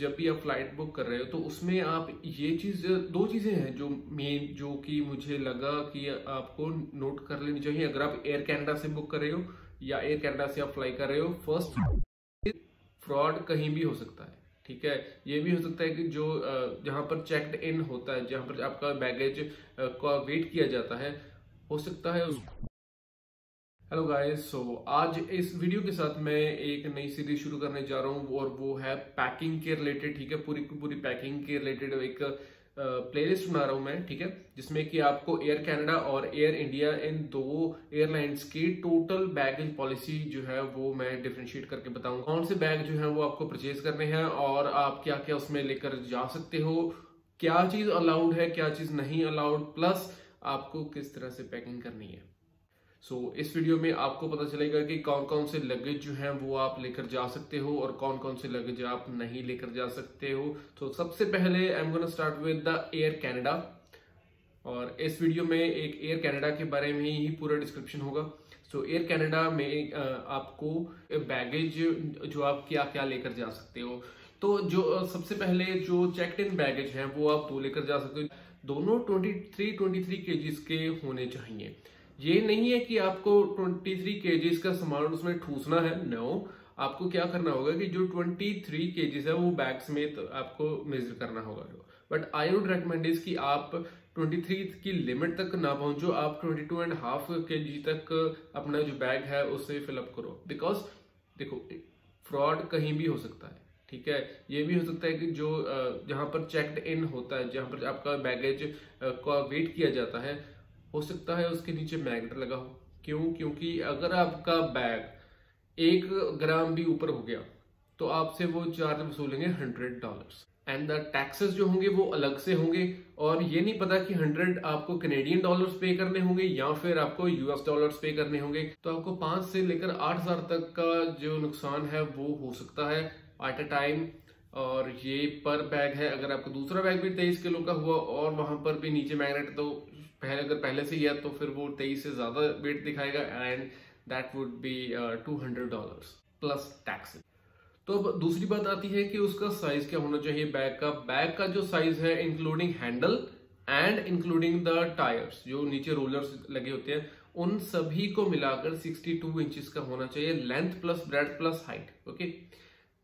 जब भी आप फ़्लाइट बुक कर रहे हो तो उसमें आप ये चीज़, दो चीज़ें हैं जो मेन जो कि मुझे लगा कि आपको नोट कर लेनी चाहिए। अगर आप एयर कैनेडा से बुक कर रहे हो, या एयर कैनेडा से आप फ्लाई कर रहे हो फ़र्स्ट फ्रॉड कहीं भी हो सकता है, ठीक है? ये भी हो सकता है कि जो जहाँ पर चेक्ड इन होता है, जहाँ पर आपका बैगेज का वेट किया जाता है, हो सकता है हेलो गाइस सो आज इस वीडियो के साथ मैं एक नई सीरीज़ शुरू करने जा रहा हूँ और वो है पैकिंग के रिलेटेड ठीक है? पूरी पूरी पैकिंग के रिलेटेड एक प्लेलिस्ट बना रहा हूँ मैं, ठीक है? जिसमें कि आपको एयर कनाडा और एयर इंडिया इन दो एयरलाइंस की टोटल बैगेज पॉलिसी जो है वो मैं डिफ्रेंशिएट करके बताऊँगा। कौन से बैग जो है वो आपको परचेज करने हैं और आप क्या क्या उसमें लेकर जा सकते हो? क्या चीज़ अलाउड है, क्या चीज़ नहीं अलाउड प्लस आपको किस तरह से पैकिंग करनी है? सो so, इस वीडियो में आपको पता चलेगा कि कौन कौन से लगेज जो हैं वो आप लेकर जा सकते हो और कौन कौन से लगेज आप नहीं लेकर जा सकते हो। तो so, सबसे पहले I am gonna start with the Air Canada और इस वीडियो में एक एयर कैनेडा के बारे में ही पूरा डिस्क्रिप्शन होगा। सो एयर कैनेडा में आपको बैगेज जो आप क्या क्या लेकर जा सकते हो। तो जो सबसे पहले जो चेक इन बैगेज हैं वो आप दो लेकर जा सकते हो। दोनों 23 23 केजीज के होने चाहिए। ये नहीं है कि आपको 23 थ्री केजीज का सामान उसमें ठूसना है नो आपको क्या करना होगा कि जो 23 थ्री केजीज है, वो बैग समेत तो आपको मेजर करना होगा। But I would recommend is कि आप 23 की लिमिट तक ना पहुंचो, आप 22 टू एंड हाफ़ के जी तक अपना जो बैग है, उसे फिलअप करो। बिकॉज़ देखो फ्रॉड कहीं भी हो सकता है, ठीक है? ये भी हो सकता है कि जो जहाँ पर चेकड इन होता है, जहाँ पर आपका बैगेज का वेट किया जाता है हो सकता है उसके नीचे मैग्नेट लगा हो। क्यों? क्योंकि अगर आपका बैग एक ग्राम भी ऊपर हो गया तो आपसे वो charge वसूलेंगे hundred dollar and the taxes जो होंगे वो अलग से होंगे। और ये नहीं पता कि हंड्रेड आपको कनेडियन डॉलर्स पे करने होंगे या फिर आपको यूएस डॉलर्स पे करने होंगे। तो आपको पाँच से लेकर आठ हज़ार तक का जो नुकसान है वो हो सकता है एट अ टाइम और ये पर बैग है, अगर आपका दूसरा बैग भी तेईस किलो का हुआ और वहाँ पर भी नीचे मैग्नेट तो पहले, अगर पहले से ही है तो फिर वो तेईस से ज़्यादा वेट दिखाएगा and that would be two hundred dollar plus tax तो अब दूसरी बात आती है कि उसका साइज़ क्या होना चाहिए बैग का। बैग का जो साइज़ है including handle and including the tyres जो नीचे रोलर्स लगे होते हैं, उन सभी को मिलाकर 62 इंचेस का होना चाहिए length plus breadth plus height okay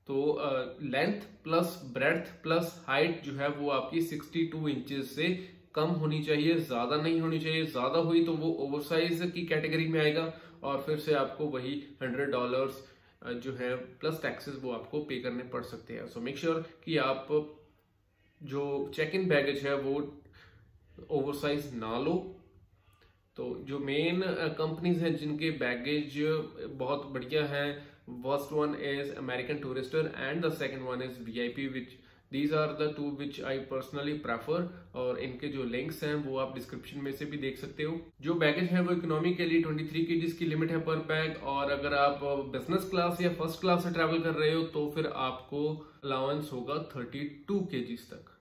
तो length plus breadth plus height जो है वो आपकी 62 इंचेस से कम होनी चाहिए, ज़्यादा नहीं होनी चाहिए। ज़्यादा हुई तो वो ओवरसाइज की कैटेगरी में आएगा और फिर से आपको वही हंड्रेड डॉलर्स जो है प्लस टैक्सेस वो आपको पे करने पड़ सकते हैं। सो मेक श्योर कि आप जो चेक इन बैगेज है वो ओवरसाइज ना लो। तो जो मेन कंपनीज़ हैं जिनके बैगेज बहुत बढ़िया हैं first one is American Tourister and the second one is VIP which these are the two which I personally prefer और इनके जो लिंक्स हैं, वो आप डिस्क्रिप्शन में से भी देख सकते हो। जो बैगेज है वो इकोनॉमी के लिए 23 थ्री के की लिमिट है पर बैग और अगर आप बिज़नेस क्लास या फ़र्स्ट क्लास से ट्रेवल कर रहे हो तो फिर आपको अलाउंस होगा 32 टू तक।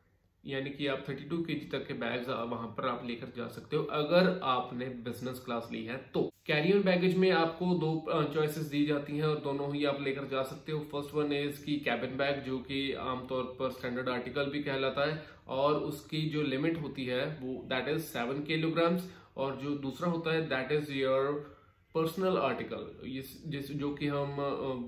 यानी कि आप 32 टू तक के बैग्स वहाँ पर आप लेकर जा सकते हो, अगर आपने बिज़नेस क्लास ली है तो। कैरी ऑन बैगेज में आपको दो चॉइसेस दी जाती हैं और दोनों ही आप लेकर जा सकते हो। फ़र्स्ट वन इज़ की कैबिन बैग जो कि आमतौर पर स्टैंडर्ड आर्टिकल भी कहलाता है, और उसकी जो लिमिट होती है, वो दैट इज़ सेवन किलोग्राम्स और जो दूसरा होता है that is your personal article जिस, जो कि हम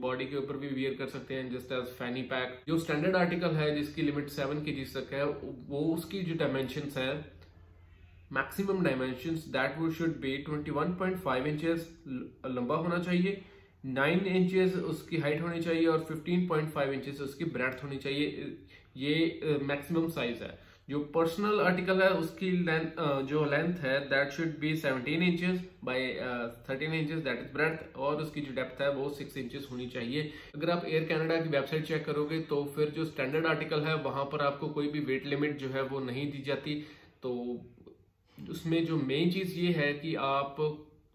बॉडी के ऊपर भी वियर कर सकते हैं जस्ट एज फैनी पैक जो स्टैंडर्ड आर्टिकल है, जिसकी लिमिट सेवन के जी तक है, वो उसकी जो डायमेंशन है मैक्सिमम डायमेंशन दैट वो शुड बी 21.5 इंचेस लंबा होना चाहिए 9 इंचेस उसकी हाइट होनी चाहिए, और 15.5 इंचेस उसकी ब्रेथ होनी चाहिए। ये मैक्सिमम साइज़ है। जो पर्सनल आर्टिकल है, उसकी लेंथ जो लेंथ है that should be 17 inches by 13 inches that is breadth और उसकी जो डेप्थ है, वो 6 इंचेस होनी चाहिए। अगर आप एयर कनाडा की वेबसाइट चेक करोगे तो फिर जो स्टैंडर्ड आर्टिकल है, वहाँ पर आपको कोई भी वेट लिमिट जो है, वो नहीं दी जाती। तो उसमें जो मेन चीज़ ये है कि आप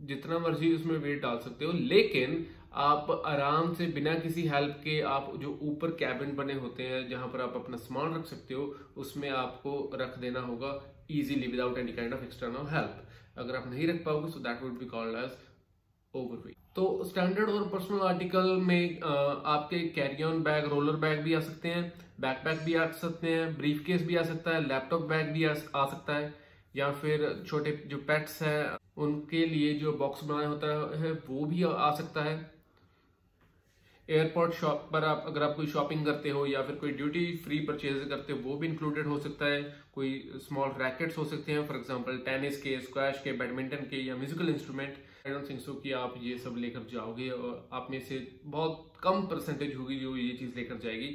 जितना मर्ज़ी उसमें वेट डाल सकते हो, लेकिन आप आराम से बिना किसी हेल्प के आप जो ऊपर कैबिन बने होते हैं जहाँ पर आप अपना सामान रख सकते हो उसमें आपको रख देना होगा easily without any kind of external help अगर आप नहीं रख पाओगे so that would be called as overweight तो स्टैंडर्ड और पर्सनल आर्टिकल में आपके carry on bag roller bag भी आ सकते हैं बैकपैक भी आ सकते हैं ब्रीफ केस भी आ सकता है लैपटॉप बैग भी आ, आ सकता है या फिर छोटे जो पेट्स हैं उनके लिए जो बॉक्स बनाया होता है वो भी आ सकता है। एयरपोर्ट शॉप पर आप, अगर आप कोई शॉपिंग करते हो या फिर कोई ड्यूटी फ्री परचेज करते हो, वो भी इंक्लूडेड हो सकता है। कोई स्मॉल रैकेट्स हो सकते हैं फॉर एग्जांपल टेनिस के स्क्वैश के बैडमिंटन के या musical instrument I don't think so कि आप ये सब लेकर जाओगे और आप में से बहुत कम परसेंटेज होगी जो ये चीज़ लेकर जाएगी।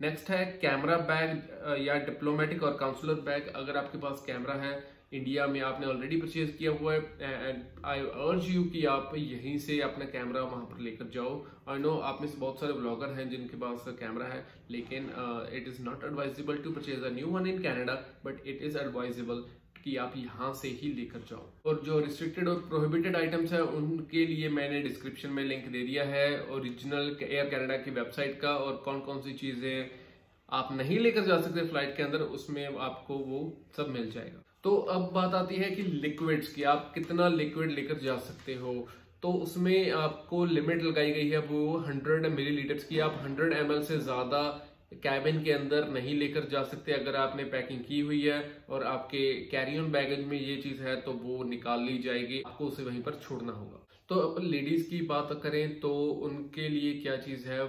नेक्स्ट है कैमरा बैग या डिप्लोमेटिक और काउंसलर बैग अगर आपके पास कैमरा है इंडिया में आपने ऑलरेडी परचेज किया हुआ है एंड आई अर्ज़ यू कि आप यहीं से अपना कैमरा वहाँ पर लेकर जाओ। आई नो आप में से बहुत सारे ब्लॉगर हैं जिनके पास कैमरा है, लेकिन it is not advisable to purchase a new one in Canada but it is advisable कि आप यहाँ से ही लेकर जाओ। और जो रिस्ट्रिक्टेड और प्रोहिबिटेड आइटम्स है, उनके लिए मैंने डिस्क्रिप्शन में लिंक दे दिया है ओरिजिनल एयर कैनेडा की वेबसाइट का, और कौन कौन सी चीज़ें आप नहीं लेकर जा सकते फ़्लाइट के अंदर, उसमें आपको वो सब मिल जाएगा। तो अब बात आती है कि लिक्विड्स की, आप कितना लिक्विड लेकर जा सकते हो? तो उसमें आपको लिमिट लगाई गई है वो 100 मिलीलीटर्स की, आप 100 एम से ज़्यादा कैबिन के अंदर नहीं लेकर जा सकते, अगर आपने पैकिंग की हुई है और आपके कैरी ऑन बैगेज में ये चीज़ है तो वो निकाल ली जाएगी, आपको उसे वहीं पर छोड़ना होगा। तो अब लेडीज़ की बात करें तो उनके लिए क्या चीज़ है?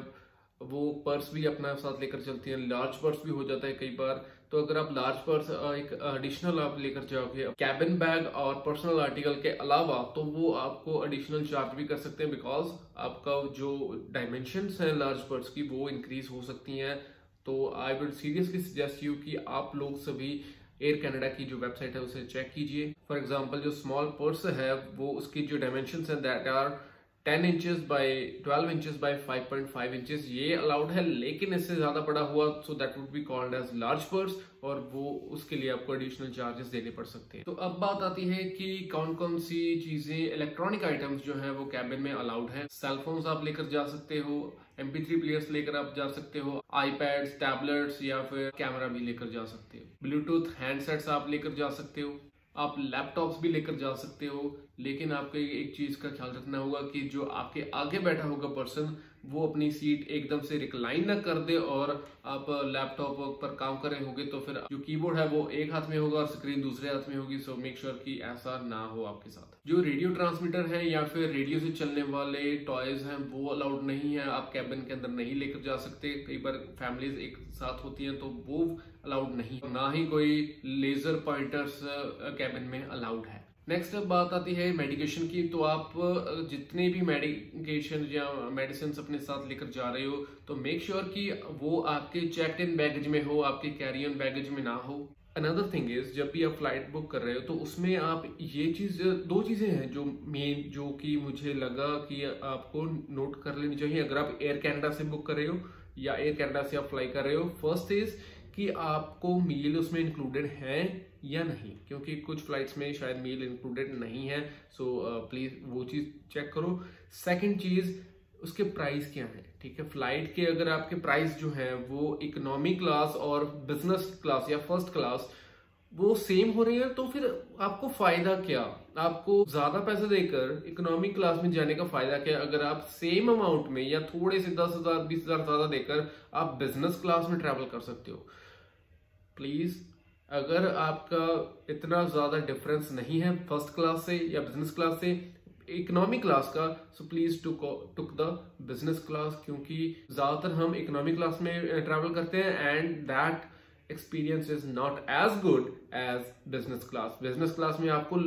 वो पर्स भी अपना साथ लेकर चलती है लार्ज पर्स भी हो जाता है कई बार। तो अगर आप लार्ज पर्स एक एडिशनल आप लेकर जाओगे कैबिन बैग और पर्सनल आर्टिकल के अलावा तो वो आपको एडिशनल चार्ज भी कर सकते हैं बिकॉज़ आपका जो डायमेंशन है लार्ज पर्स की, वो इंक्रीज हो सकती हैं। तो I would seriously suggest you कि आप लोग सभी एयर कनाडा की जो वेबसाइट है, उसे चेक कीजिए। फॉर एग्ज़ाम्पल जो स्मॉल पर्स है, वो उसकी जो डायमेंशन है that are ten inches by twelve inches by five point five inches ये अलाउड है, लेकिन इससे ज़्यादा बड़ा हुआ so that would be called as large purse और वो उसके लिए आपको एडिशनल चार्जेस देने पड़ सकते हैं। तो अब बात आती है कि कौन कौन सी चीज़ें इलेक्ट्रॉनिक आइटम्स जो है वो कैबिन में अलाउड है। सेलफोन्स आप लेकर जा सकते हो एमपी थ्री प्लेयर्स लेकर आप जा सकते हो आईपैड्स टैबलेट्स या फिर कैमरा भी लेकर जा सकते हो। ब्लूटूथ हैंडसेट्स आप लेकर जा सकते हो। आप लैपटॉप्स भी लेकर जा सकते हो, लेकिन आपको एक चीज़ का ख्याल रखना होगा कि जो आपके आगे बैठा होगा पर्सन वो अपनी सीट एकदम से रिक्लाइन ना कर दे और आप लैपटॉप पर काम कर रहे होंगे तो फिर जो कीबोर्ड है वो एक हाथ में होगा और स्क्रीन दूसरे हाथ में होगी सो मेक श्योर कि ऐसा ना हो आपके साथ। जो रेडियो ट्रांसमीटर है या फिर रेडियो से चलने वाले टॉयज हैं, वो अलाउड नहीं है। आप कैबिन के अंदर नहीं लेकर जा सकते। कई बार फैमिलीज़ एक साथ होती हैं तो वो अलाउड नहीं। ना ही कोई लेजर पॉइंटर्स कैबिन में अलाउड है। नेक्स्ट बात आती है मेडिकेशन की तो आप जितने भी मेडिकेशन या मेडिसिन अपने साथ लेकर जा रहे हो तो मेक श्योर sure कि वो आपके चेक इन बैगेज में हो, आपके कैरी ऑन बैगेज में ना हो। अनदर थिंग इज़ जब भी आप फ़्लाइट बुक कर रहे हो तो उसमें आप ये चीज़, दो चीज़ें हैं जो मेन जो कि मुझे लगा कि आपको नोट कर लेनी चाहिए। अगर आप एयर कैनेडा से बुक कर रहे हो या एयर कैनेडा से आप फ्लाई कर रहे हो फ़र्स्ट इज़ कि आपको मील उसमें इंक्लूडेड है या नहीं क्योंकि कुछ फ्लाइट्स में शायद मील इंक्लूडेड नहीं है सो प्लीज़ uh, वो चीज़ चेक करो। सेकंड चीज़ उसके प्राइस क्या है ठीक है? फ़्लाइट के अगर आपके प्राइस जो है वो इकोनॉमी क्लास और बिज़नेस क्लास या फ़र्स्ट क्लास वो सेम हो रही है तो फिर आपको फ़ायदा क्या? आपको ज़्यादा पैसे देकर इकोनॉमिक क्लास में जाने का फ़ायदा क्या? अगर आप सेम अमाउंट में या थोड़े से दस हज़ार बीस हज़ार ज़्यादा देकर आप बिज़नेस क्लास में ट्रेवल कर सकते हो। प्लीज़ अगर आपका इतना ज़्यादा डिफरेंस नहीं है फ़र्स्ट क्लास से या बिज़नेस क्लास से इकोनॉमिक क्लास का so please to took the business class क्योंकि ज़्यादातर हम इकोनॉमिक क्लास में ट्रैवल करते हैं and that experience is not as good as business class business class में आपको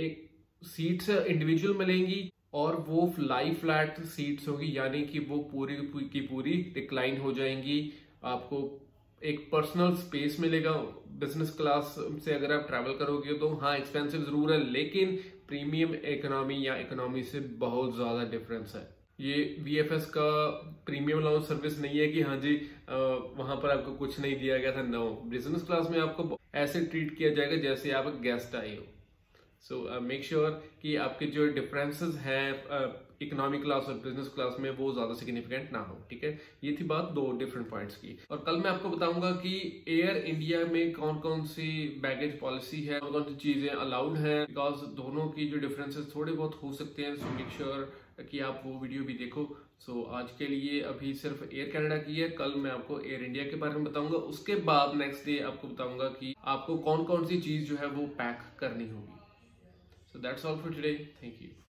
एक सीट्स इंडिविजुअल मिलेंगी और वो लाई फ्लैट सीट्स होगी, यानी कि वो पूरी की पूरी डिक्लाइन हो जाएँगी, आपको एक पर्सनल स्पेस मिलेगा बिज़नेस क्लास से अगर आप ट्रैवल करोगे तो हाँ एक्सपेंसिव ज़रूर है लेकिन प्रीमियम इकोनॉमी या इकोनॉमी से बहुत ज़्यादा डिफरेंस है। ये वी का प्रीमियम लाउंज सर्विस नहीं है कि हाँ जी आ, वहाँ पर आपको कुछ नहीं दिया गया था नो बिज़नेस क्लास में आपको ऐसे ट्रीट किया जाएगा जैसे आप गेस्ट आए हो। सो मेक श्योर कि आपके जो डिफरेंसेस हैं इकोनॉमिक क्लास और बिज़नेस क्लास में वो ज़्यादा सिग्निफिकेंट ना हो ठीक है? ये थी बात दो डिफरेंट पॉइंट्स की। और कल मैं आपको बताऊँगा कि एयर इंडिया में कौन कौन सी बैगेज पॉलिसी है कौन कौन सी चीज़ें अलाउड है बिकॉज़ दोनों की जो डिफरेंसेस थोड़े बहुत हो सकते हैं सो मेक श्योर कि आप वो वीडियो भी देखो। सो so, आज के लिए अभी सिर्फ़ एयर कनाडा की है कल मैं आपको एयर इंडिया के बारे में बताऊँगा। उसके बाद नेक्स्ट डे आपको बताऊँगा कि आपको कौन कौन सी चीज़ जो है वो पैक करनी होगी। So that's all for today thank you